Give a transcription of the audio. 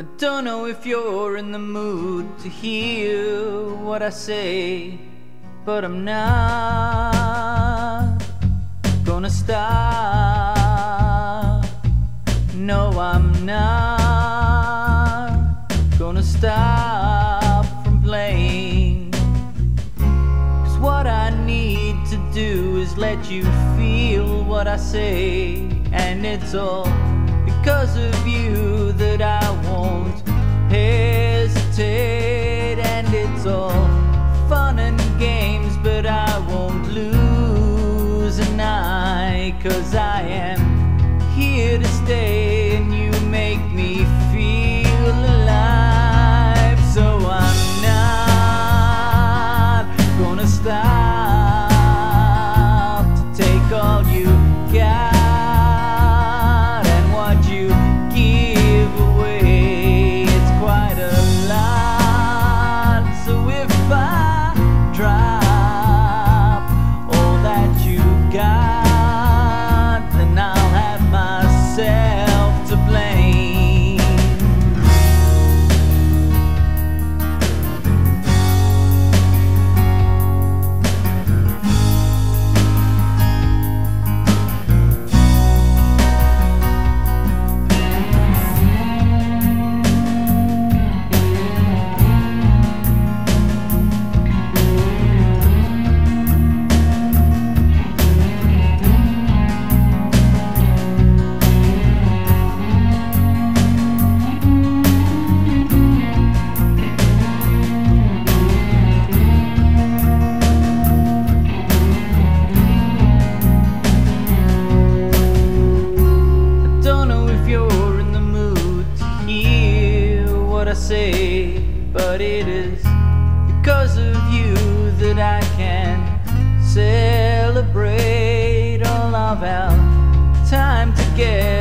I don't know if you're in the mood to hear what I say, but I'm not gonna stop. No, I'm not gonna stop from playing. Cause what I need to do is let you feel what I say, and it's all because of you won't God. say, but it is because of you that I can celebrate all of our time together.